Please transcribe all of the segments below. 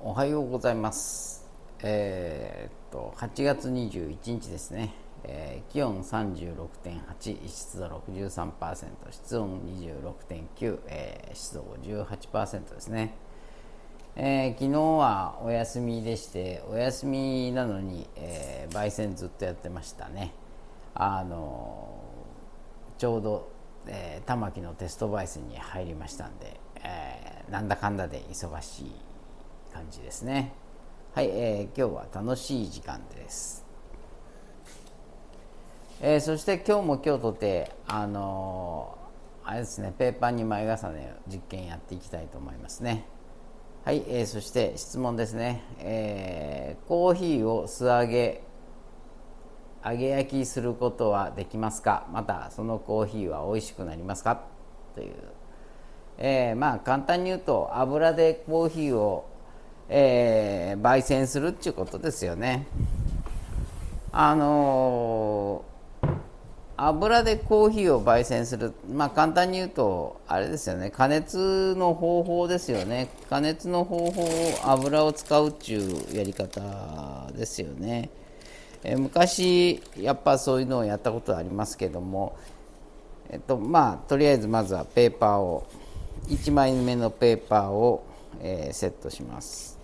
おはようございます。えーっと8月21日ですね。えー気温36.8、湿度63%、室温26.9、えー湿度58%ですね。えー昨日はお休みでして、お休みなのに、えー焙煎ずっとやってましたね。あのちょうど、えー玉木のテスト焙煎に入りましたんで、えーなんだかんだで忙しい感じですね。はい、えー今日は楽しい時間です。えーそして今日も今日とて、あのーあれですね、ペーパーに前重ね実験やっていきたいと思いますね。はい、えーそして質問ですね、えーコーヒーを素揚げ揚げ焼きすることはできますか？またそのコーヒーは美味しくなりますか？という、えーまあ簡単に言うと油でコーヒーを、えー焙煎するっていうことですよね。あのー油でコーヒーを焙煎する、まあ、簡単に言うとあれですよね。加熱の方法ですよね。加熱の方法を油を使うっていうやり方ですよね、えー昔やっぱそういうのをやったことありますけどもえっとまあとりあえずまずはペーパーを1枚目のペーパーを、えーセットします。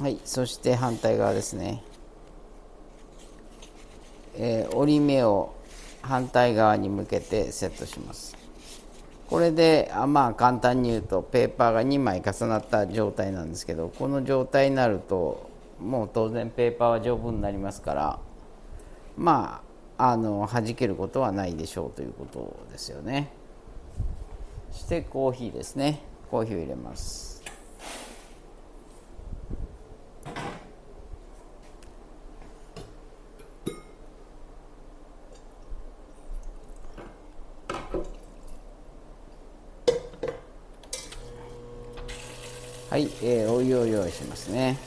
はいそして反対側ですね。えー折り目を反対側に向けてセットします。これであまあ簡単に言うとペーパーが2枚重なった状態なんですけどこの状態になるともう当然ペーパーは丈夫になりますからまああの弾けることはないでしょうということですよね。そしてコーヒーですね。コーヒーを入れます。はい、えーお湯を用意しますね。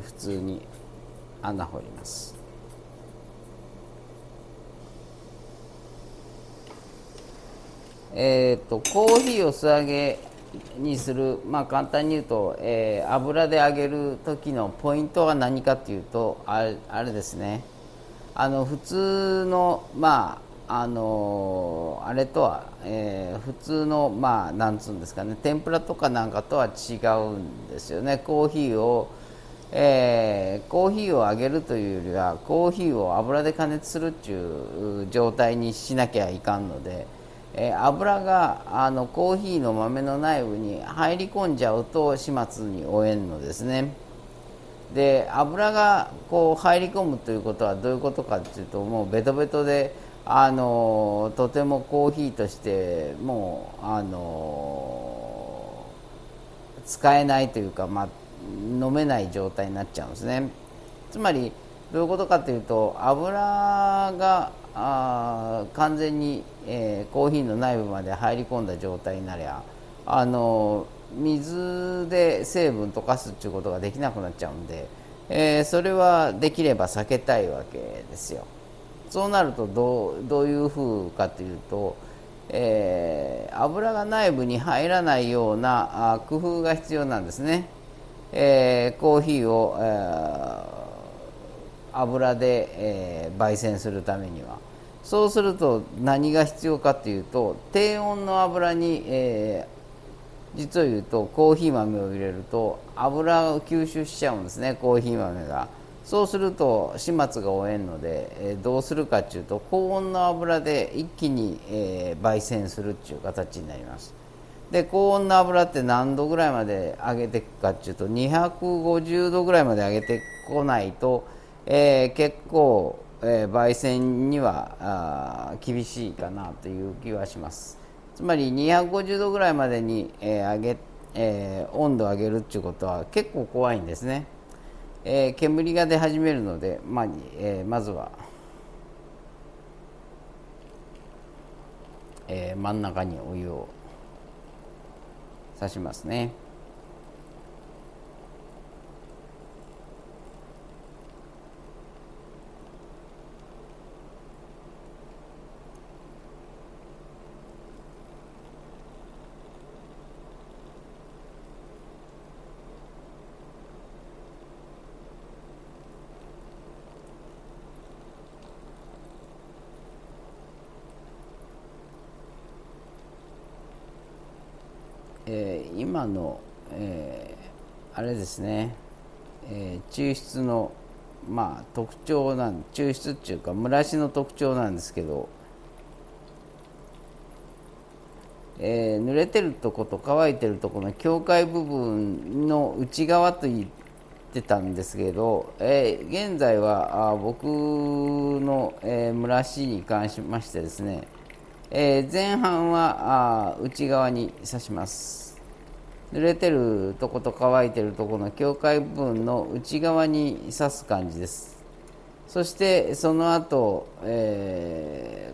普通に穴掘ります。えっ、とコーヒーを素揚げにするまあ簡単に言うと、えー油で揚げる時のポイントは何かっていうとあれあれですね。あの普通のまああのあれとは、えー普通のまあなんつうんですかね。天ぷらとかなんかとは違うんですよね。コーヒーをえーコーヒーを揚げるというよりはコーヒーを油で加熱するっていう状態にしなきゃいかんので、えー油があのコーヒーの豆の内部に入り込んじゃうと始末に終えんのですね。で油がこう入り込むということはどういうことかっていうともうベトベトであのとてもコーヒーとしてもうあの使えないというか、まあ、飲めない状態になっちゃうんですね。つまりどういうことかというと油があ完全に、えーコーヒーの内部まで入り込んだ状態になりゃあの水で成分溶かすっていうことができなくなっちゃうんで、えーそれはできれば避けたいわけですよ。そうなるとどうどういうふうかというと、えー油が内部に入らないようなあ工夫が必要なんですね、えーコーヒーを、えー油で、えー焙煎するためには。そうすると何が必要かというと低温の油に、えー実を言うとコーヒー豆を入れると油を吸収しちゃうんですねコーヒー豆が。そうすると始末が終えんので、えーどうするかっていうと高温の油で一気に、えー焙煎するっていう形になります。で高温の油って何度ぐらいまで上げていくかっていうと250度ぐらいまで上げてこないと、えー、結構、えー、焙煎にはあ厳しいかなという気はします。つまり250度ぐらいまでに、えー、上げ、えー、温度を上げるっていうことは結構怖いんですね、えー、煙が出始めるので、まあえー、まずは、えー、真ん中にお湯を指しますね。えー、今の、えー、あれですね、えー、抽出のまあ特徴なん抽出っていうか蒸らしの特徴なんですけど、えー、濡れてるとこと乾いてるとこの境界部分の内側と言ってたんですけど、え、現在はあ僕の、え、蒸らしに関しましてですねえー、前半はあ内側に刺します濡れてるとこと乾いてるとこの境界部分の内側に刺す感じですそしてその後、え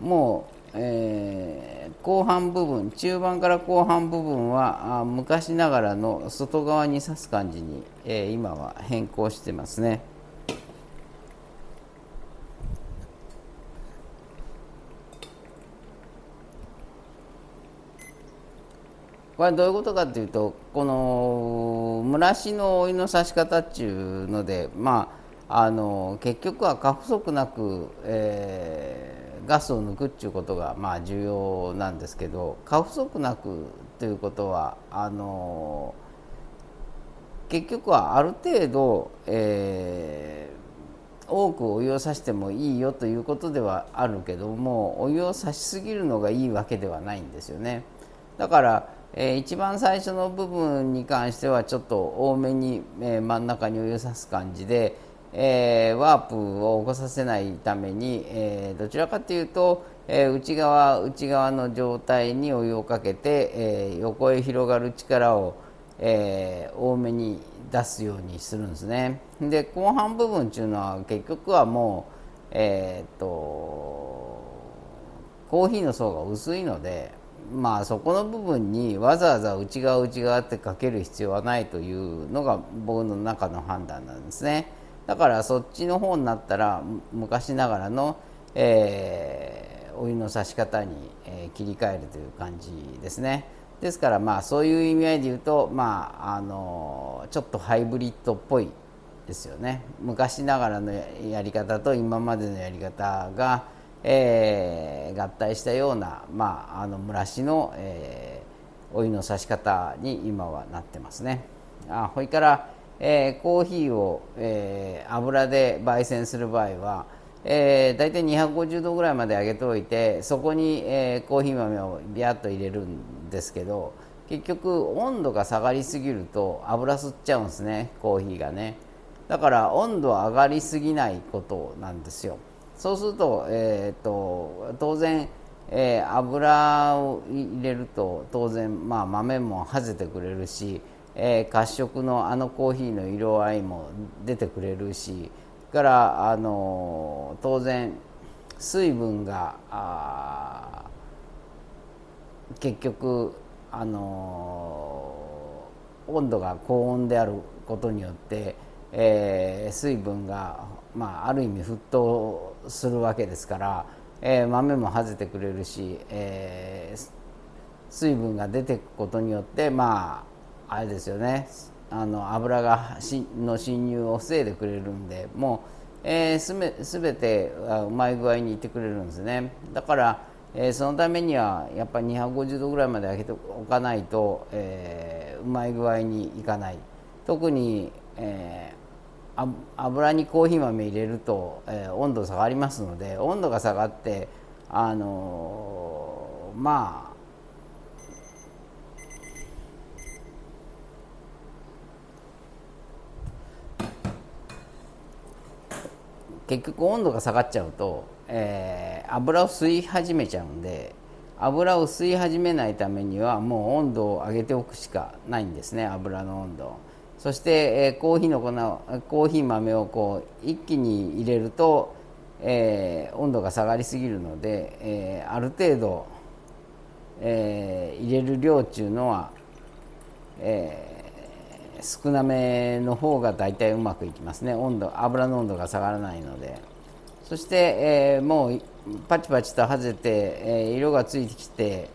ー、もう、えー、後半部分中盤から後半部分はあ昔ながらの外側に刺す感じに、え、今は変更してますね。これはどういうことかというとこの蒸らしのお湯の差し方っていうのでまああの結局は過不足なく、えー、ガスを抜くっていうことがまあ重要なんですけど過不足なくということはあの結局はある程度、えー、多くお湯を差してもいいよということではあるけどもお湯を差しすぎるのがいいわけではないんですよね。だからえー、一番最初の部分に関してはちょっと多めに、えー、真ん中にお湯さす感じで、えー、ワープを起こさせないために、えどちらかというと、え内側内側の状態にお湯をかけて、え横へ広がる力を、え多めに出すようにするんですね。で後半部分っていうのは結局はもうえっとコーヒーの層が薄いのでまあそこの部分にわざわざ内側内側ってかける必要はないというのが僕の中の判断なんですね。だからそっちの方になったら昔ながらの、えー、お湯の差し方に、え、切り替えるという感じですね。ですからまあそういう意味合いで言うとまああのちょっとハイブリッドっぽいですよね。昔ながらのやり方と今までのやり方がえー、合体したような、まあ、あの蒸らしの、えー、お湯の差し方に今はなってますね。あそれから、えー、コーヒーを、えー、油で焙煎する場合は、えー、大体250度ぐらいまで上げておいてそこに、えー、コーヒー豆をビャッと入れるんですけど結局温度が下がりすぎると油吸っちゃうんですねコーヒーがねだから温度上がりすぎないことなんですよそうすると,、えーと、当然、えー、油を入れると当然、まあ、豆もはぜてくれるし、えー、褐色のあのコーヒーの色合いも出てくれるしからあの当然水分が結局あの温度が高温であることによって、えー、水分が、まあ、ある意味沸騰するわけですから、えー、豆もはぜてくれるし、えー、水分が出てくことによってまああれですよね。あの油がしの侵入を防いでくれるんでもう、えー、すべ全てうまい具合にいってくれるんですね。だから、えー、そのためにはやっぱり250度ぐらいまで上げておかないと、えー、うまい具合にいかない。特に、え油にコーヒー豆入れると、えー、温度下がりますので温度が下がってあのー、まあ結局温度が下がっちゃうと、えー、油を吸い始めちゃうんで油を吸い始めないためにはもう温度を上げておくしかないんですね油の温度そして、えー、コーヒーの粉コーヒー豆をこう一気に入れると、えー、温度が下がりすぎるので、えー、ある程度、えー、入れる量っていうのは、えー、少なめの方が大体うまくいきますね。温度油の温度が下がらないので。そして、えー、もうパチパチと外れて、えー、色がついてきて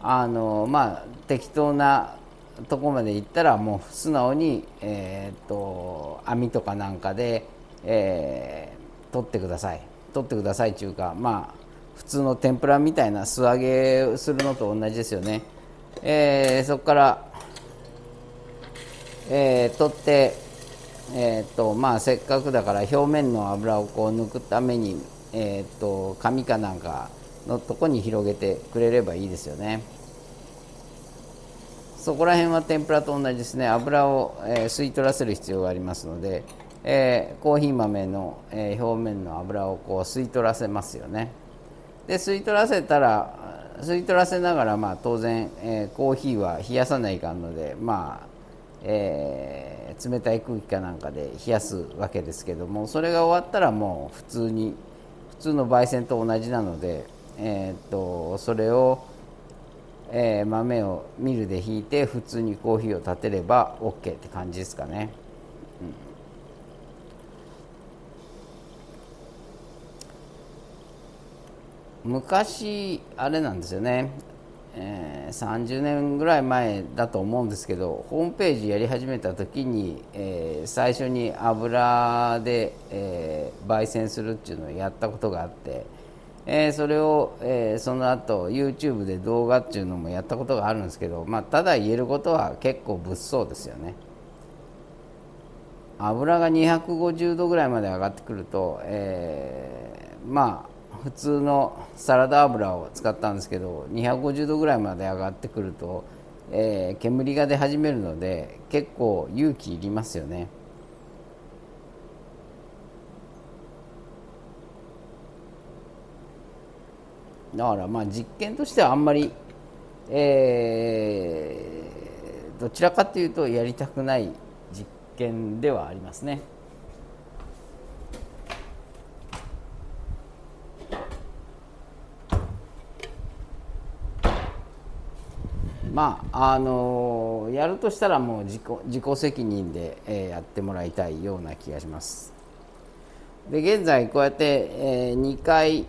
あのまあ適当なとこまで行ったらもう素直に、えーと、網とかなんかで、えー、取ってください取ってくださいっていうかまあ普通の天ぷらみたいな素揚げするのと同じですよね、えー、そこから、えー、取ってえーとまあ、せっかくだから表面の油をこう抜くために、えーと紙かなんかのとこに広げてくれればいいですよね。そこら辺は天ぷらと同じですね。油を、えー、吸い取らせる必要がありますので、えー、コーヒー豆の、えー、表面の油をこう吸い取らせますよね。で吸い取らせたら吸い取らせながら、まあ、当然、え、コーヒーは冷やさないかんのでまあ、えー、冷たい空気かなんかで冷やすわけですけどもそれが終わったらもう普通に普通の焙煎と同じなので、えー、っとそれをえー、豆をミルでひいて普通にコーヒーを立てれば OK って感じですかね。うん、昔あれなんですよね、えー、30年ぐらい前だと思うんですけどホームページやり始めた時に、えー、最初に油で、えー、焙煎するっていうのをやったことがあって。えー、それを、えー、その後 YouTube で動画っていうのもやったことがあるんですけど、まあ、ただ言えることは結構物騒ですよね。油が250度ぐらいまで上がってくると、えー、まあ普通のサラダ油を使ったんですけど250度ぐらいまで上がってくると、え、煙が出始めるので結構勇気いりますよね。だからまあ実験としてはあんまり、えー、どちらかというとやりたくない実験ではありますね。まああのやるとしたらもう自己自己責任で、えー、やってもらいたいような気がします。で現在こうやって、えー、2回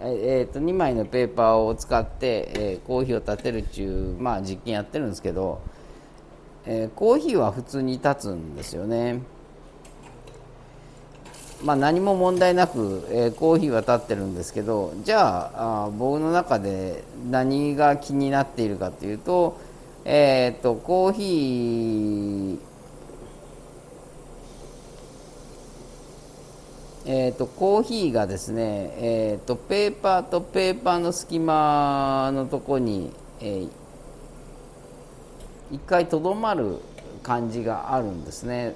えー、と2枚のペーパーを使って、えー、コーヒーを立てるっていう、まあ、実験やってるんですけど、えー、コーヒーは普通に立つんですよね。まあ、何も問題なく、えー、コーヒーは立ってるんですけどじゃああ僕の中で何が気になっているかというと,、えーとコーヒーえーと、コーヒーがですね、えーと、ペーパーとペーパーの隙間のとこに、えー、一回とどまる感じがあるんですね。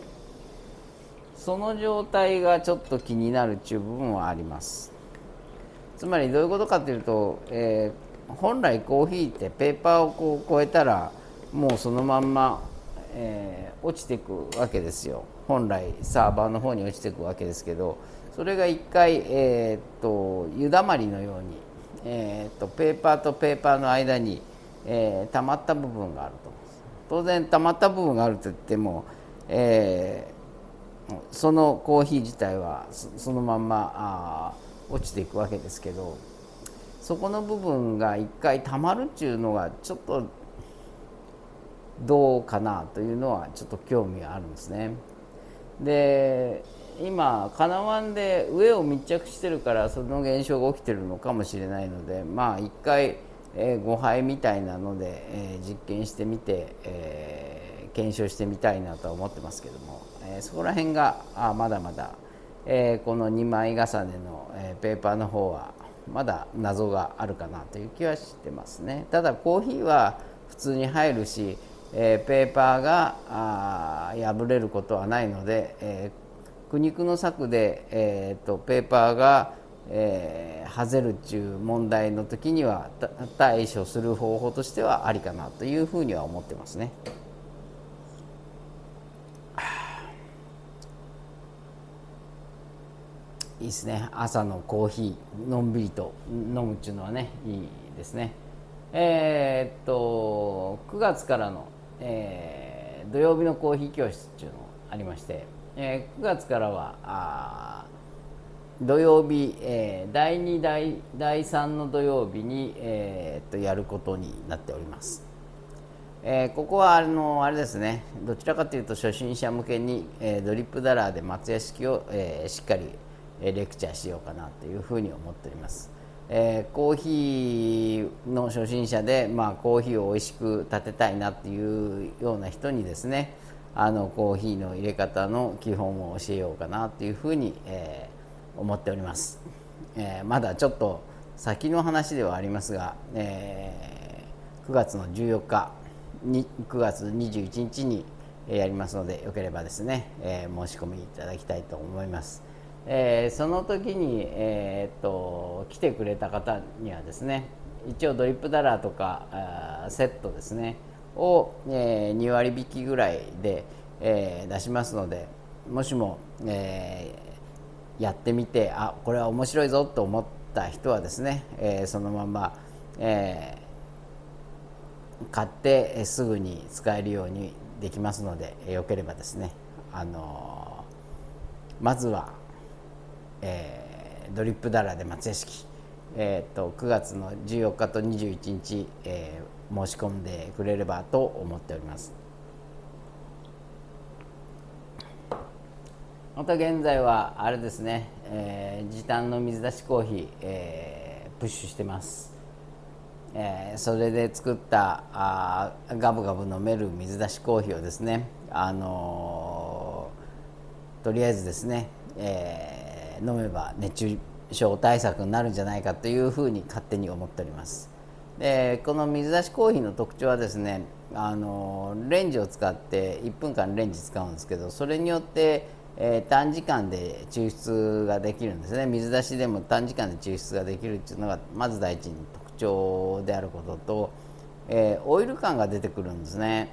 その状態がちょっと気になるっていう部分はあります。つまりどういうことかというと、えー、本来コーヒーってペーパーをこう超えたらもうそのまんま、えー、落ちていくわけですよ。本来サーバーの方に落ちていくわけですけどそれが一回、えー、っと湯だまりのように、えー、っとペーパーとペーパーの間に、えー、溜まった部分があると当然溜まった部分があるといっても、えー、そのコーヒー自体はそのまんまあ落ちていくわけですけどそこの部分が一回溜まるっていうのがちょっとどうかなというのはちょっと興味があるんですね。で今かなわんで上を密着してるからその現象が起きてるのかもしれないのでまあ一回、えー、誤配みたいなので、えー、実験してみて、えー、検証してみたいなとは思ってますけども、えー、そこら辺があまだまだ、えー、この2枚重ねの、えー、ペーパーの方はまだ謎があるかなという気はしてますね。ただコーヒーは普通に入るしえー、ペーパーが破れることはないので、え、苦肉の策で、えーと、ペーパーが、えー、外れるっていう問題の時には対処する方法としてはありかなというふうには思ってますね。いいですね朝のコーヒーのんびりと飲むっていうのはねいいですねえー、っと9月からの、えー、土曜日のコーヒー教室っていうのありまして、えー、9月からは土曜日、えー、第2第第3の土曜日に、えー、っとやることになっております、えー、ここはあのあれですねどちらかというと初心者向けに、えー、ドリップダラーで松屋式を、えー、しっかりレクチャーしようかなというふうに思っております。えー、コーヒーの初心者で、まあ、コーヒーを美味しく立てたいなっていうような人にですねあのコーヒーの入れ方の基本を教えようかなというふうに、えー、思っております、えー、まだちょっと先の話ではありますが、え9月の14日に9月21日にやりますのでよければですね、え申し込みいただきたいと思います。えー、その時に、えー、っと来てくれた方にはですね一応ドリップダラーとかあセットですねを、えー、2割引きぐらいで、え出しますのでもしも、えやってみてあこれは面白いぞと思った人はですね、えそのまま、え買ってすぐに使えるようにできますのでよければですね、あのまずはえー、ドリップダラで松屋敷、えーと、9月の14日と21日、えー、申し込んでくれればと思っております。また現在はあれですね、えー、時短の水出しコーヒー、えー、プッシュしてます、えー、それで作ったあガブガブ飲める水出しコーヒーをですねあのー、とりあえずですね、えー飲めば熱中症対策になるんじゃないかというふうに勝手に思っております。でこの水出しコーヒーの特徴はですねあのレンジを使って1分間レンジ使うんですけどそれによって、えー、短時間で抽出ができるんですね。水出しでも短時間で抽出ができるっていうのがまず第一に特徴であることと、えー、オイル感が出てくるんですね。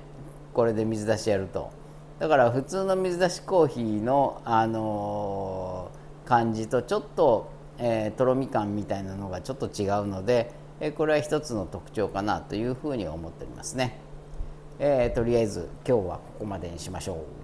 これで水出しやると。だから普通の水出しコーヒーの、あのー感じとちょっと、え、とろみ感みたいなのがちょっと違うので、え、これは一つの特徴かなというふうに思っておりますね、えー、とりあえず今日はここまでにしましょう。